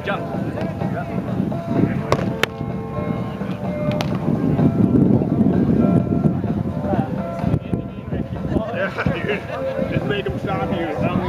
Jump. Yeah, dude. Just make him stop you.